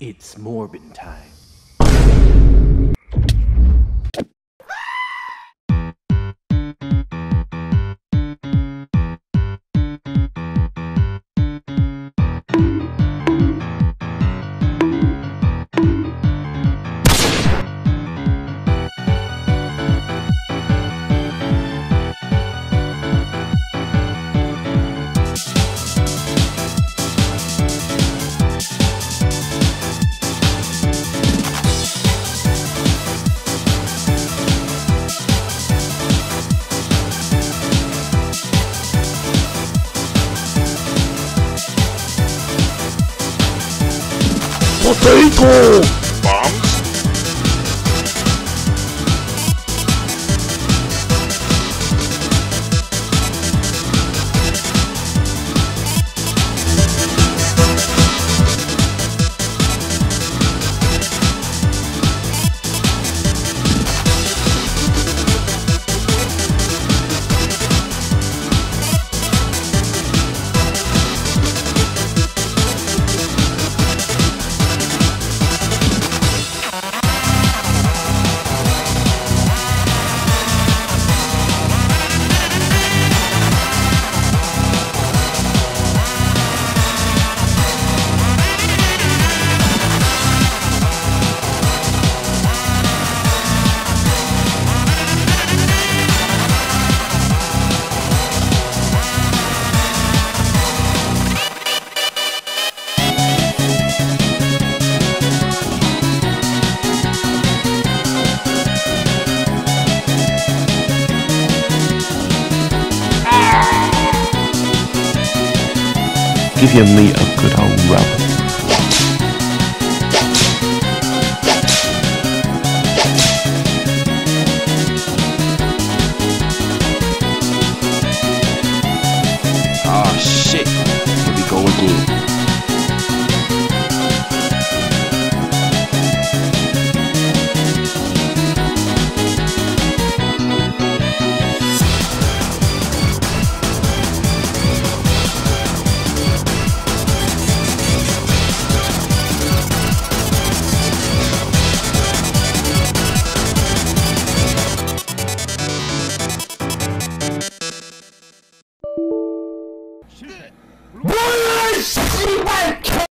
It's Morbin time. Costa Give your meat a good old rub. This is G1K!